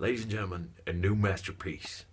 ladies and gentlemen, a new masterpiece.